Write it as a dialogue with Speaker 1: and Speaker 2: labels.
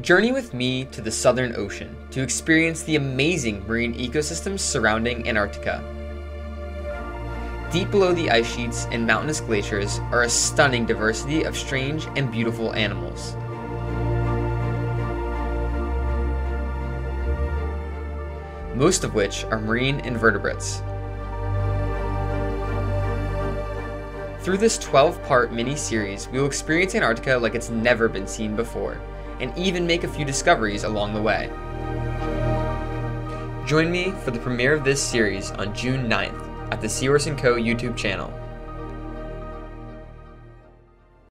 Speaker 1: Journey with me to the Southern Ocean to experience the amazing marine ecosystems surrounding Antarctica. Deep below the ice sheets and mountainous glaciers are a stunning diversity of strange and beautiful animals. Most of which are marine invertebrates. Through this 12 part mini series, we will experience Antarctica like it's never been seen before, and even make a few discoveries along the way. Join me for the premiere of this series on June 9th at the Seahorse & Co. YouTube channel